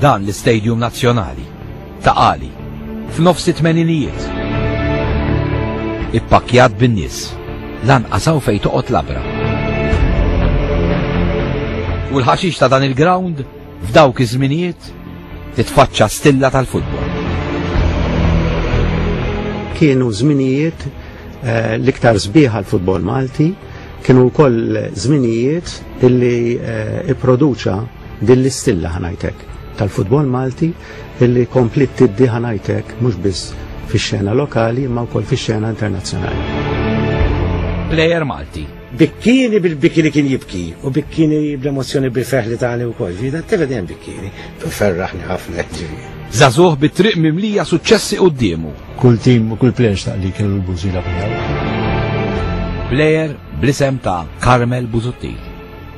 Dan l-Istadium Nazzjonali ta' Qali f'nofs it-tmeninijiet. Ippakkjat bin-nies lanqas hawn fejn toqgħod labra. U l-ħaxix ta' dan il-ground F'dawk iż-żminijiet titfaċċa stilla tal-futbol. Kienu żminijiet eh, l-iktar sbieħ għal futbol Malti, kienu wkoll żminijiet illi eh, ipproduċa din l-istilla ħanajtek tal-futbol Malti illi komplit tiddi ħanajtek mhux biss fix-xena lokali imma wkoll fix-xena internazzjonali. Player Malti Bikkini bil-bikini kien jibki u bikkini bl-emozzjoni bil-ferħ li tani u kol. Vida t-teve dejjem bikkini. Tu ferraħni ħafna ġivi. Zazuħ bit-triq mimlija suċċessi d-dimu. Kull tim u kull plex ta' li kellu l-bużi la Player blisem ta' Carmel Buzuttil.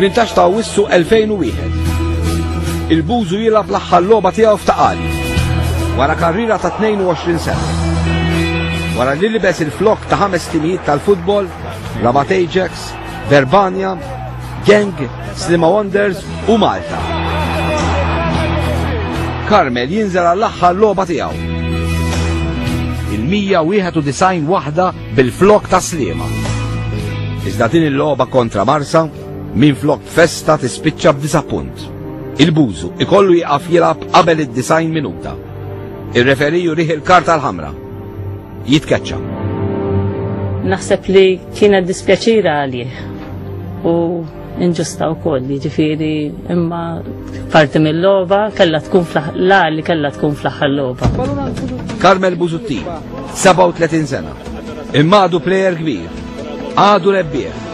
Tmintax ta' wissu 2001. Il-bużu jilab l-aħħar logħba tiegħu f'taqali. Wara karriera ta' 22 sena. Wara li libes il-flok ta' ħames timijiet tal-futbol, Rabat Ajax, Verbania, Gang, Slima Wonders u Malta. Carmel jinżel għall-aħħar logħba tiegħu. Il-191 waħda bil-flok ta' Slima. Iżda din il-logħba kontra Marsa minn flok festa tispiċċa b'disa punt. Il-bużu ikollu jaqaf jilab qabel id-design minuta. Ir-referiju riħ il-karta l-ħamra. Jitkeċċa. Naħseb li kienet dispjaċira għalih u inġusta u koll, ġifiri imma parti mill-loba kella tkun la li kella tkun fl-aħħar loba. Carmel Buzutti, 37 sena, imma għadu plejer kbir, għadu rebbieħ.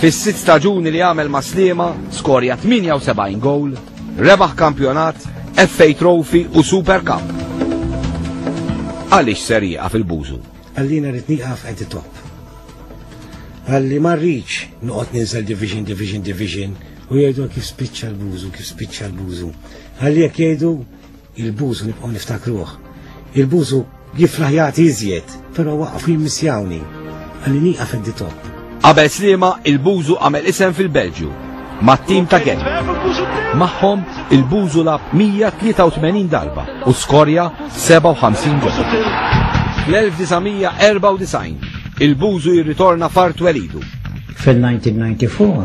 Fis-sitt staġuni li għamel maslima skorja 78 gowl Rebaħ kampjonat, FA Trophy u Super Cup. Għaliex ser jieqaf il-bużu? Għallina rrid nieqaf at the top. Għalli ma rridx noqgħod ninżel division, division, division u jgħidu kif spiċċa l-bużu, kif spiċċa l-bużu. Għalli jekk jgħidu Il-bużu nibqgħu niftakruh. Il-bużu jiflaħ jagħti iżjed, però waqfu jimmissjawni. Għalli nieqaf id-ditop. Qabel slima, il-bużu għamel isem fil-Belġju mat-tim ta' Gent. Magħhom il-bużu lab 183 darba u skorja 57 gol. L-1994 il-bużu jirritorna far twelidu. Fil-1994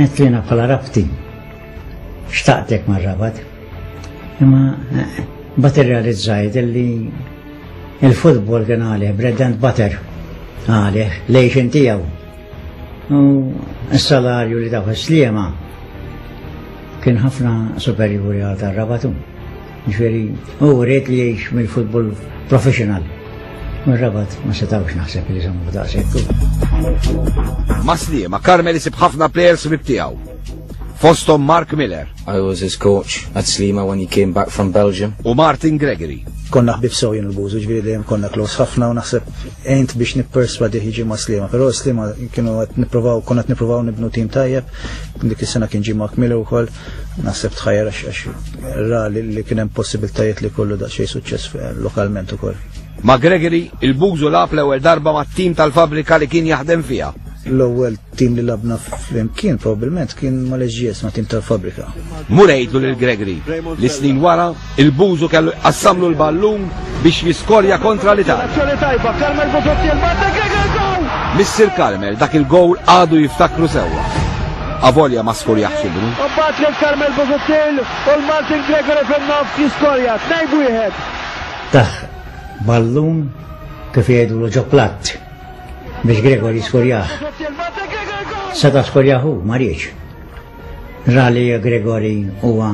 Għetlina bħala rabti. Xtaqtek ma' rabat. Imma eh, bat irrealizzajt li il-futbol kien għalih, breddant bater għalih, lejxin tijaw. U s-salarju li daħu s-sliema kien ħafna superjuri għal tar-rabatu. Ġifieri, u rrit li jgħix mill-futbol professional. Mir-rabat ma setawx naħseb li żammu daqshekk. Maslima, Carmel isib ħafna players mib tiegħu. Fostom Mark Miller. I was his coach at Slima when he came back from Belgium. U Martin Gregory. Konna ħbib sew jien il-bużu ġviri dejjem konna klos ħafna u naħseb ejnt biex nipperswa diħiġi ma' Slima, però Slima kienu qed nipprovaw konna qed nipprovaw nibnu tim tajjeb, dik is-sena kien ġie Mark Miller ukoll. Naħseb tħajra xax ra li kien hemm possibiltajiet li kollu daqsxejn suċċess eh, lokalment ukoll. Ma' Gregory, il-Bużu lab l-ewwel darba mat-tim tal-fabrika li kien jaħdem fiha. L-ewwel tim li labna flimkien probabbilment kien mal-eġġies ma' tim tal-fabrika. Mur li l Gregory li snin wara Il-Buzu kellu qassamlu l-ballun biex jiskorja kontra l-Italja. Missir Karmel dak il-gowl għadu jiftakru sewwa. Avolja ma skur jaħsibru. Obbat l Karmel Bozottil u l-Martin Gregory Fennof jiskorja 2-1. Taħ ballun kif jgħidu l ġoplatt biex Gregory skorjaħ. Seta skorjaħu, marieċ. Ra li Gregori huwa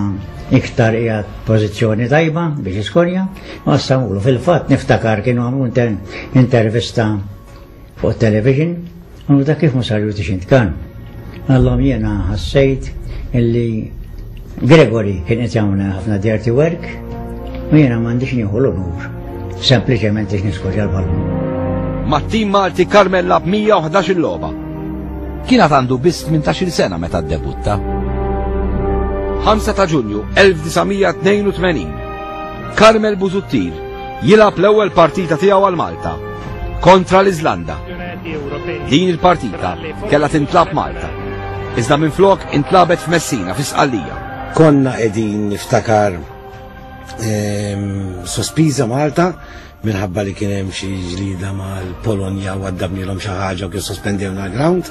iktar qiegħed pożizzjoni tajba biex iskorja, u għassamulu fil-fatt niftakar kienu għamlu intervista fuq television, u da kif musarju tixint kan. Għallom jena ħassejt illi Gregory kien qed jagħmel ħafna dirty work u jiena m'għandix nieħu l-unur. Sempliċement biex niskorja l-ballun. Mat-tim Malti Carmel lab 111 il-logħba. Kien għad għandu biss 18 sena meta ddebutta. 5 ta' Ġunju 1982. Carmel Buzuttir jilab l-ewwel partita tiegħu għal Malta kontra l-Iżlanda. Din il-partita kellha tintlab Malta. Iżda minn flok intlabet f'Messina fi Sqallija. Konna qegħdin niftakar ehm, sospiża Malta minħabba li kien hemm xi ġlida mal-Polonja u għaddabnilhom xi ħaġa u kien sospendewna l-ground.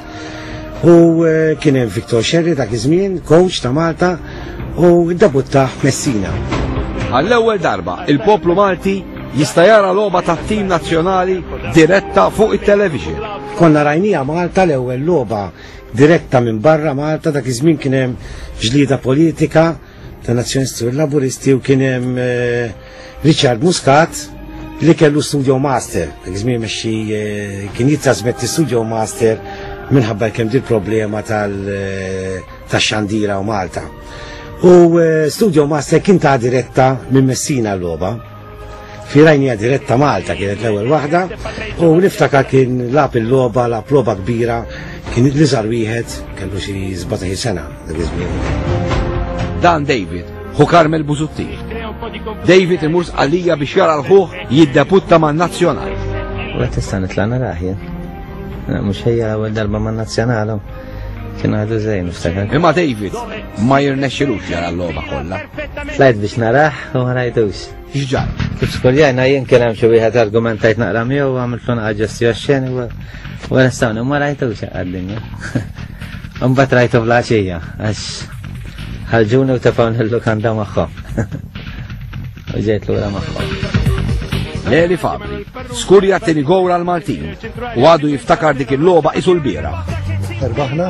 U eh, kien hemm Viktor Xerri dak iż-żmien, coach ta' Malta, u ddebuttaħ Messina. Għall-ewwel darba, il-poplu Malti jista' jara logħba tat-tim nazzjonali diretta fuq it-television. Konna rajnija Malta l-ewwel logħba diretta minn barra Malta dak iż-żmien kien hemm ġlida politika ta' nazzjonisti u laburisti u kien hemm eh, Richard Muscat li kellu studio master, għizmi meċi eh, kien jitrasmetti studio master minħabba kem dil problema tal-xandira eh, u Malta. U eh, studio master kien ta' diretta minn Messina l-loba, firajnija diretta Malta kienet l-ewel wahda, u niftaka kien lap il-loba, lap loba kbira, kien l-izar wieħed kellu xi 17 sena, Dan David, Hu Carmel Buzutti. David imur għalija biex jara l-ħuħ jiddeputta ma' nazzjonal. U għet istan itlana raħja. Mux ħejja għal darba ma' nazzjonal. Kien għadu zejn, ftakar. Imma David, ma jirnexxilux jara l-loba kollha. Flajt biex naraħ u ma rajdux. X'ġar? Kif skoljajna jien kien hemm xi wieħed argumentajt naqra miegħu għamilt lun ġestju għax-xeni u nistgħu ma rajtu xi għad-dinja. Imbagħad rajtu bl-għaxija għax ħarġuni u tefgħu l-lukanda magħhom. U ġejt lura magħhom. Eli Fabri, skurja tini gowra għal Maltin u għadu jiftakar dik il-loba isu l-bira. Erbaħna?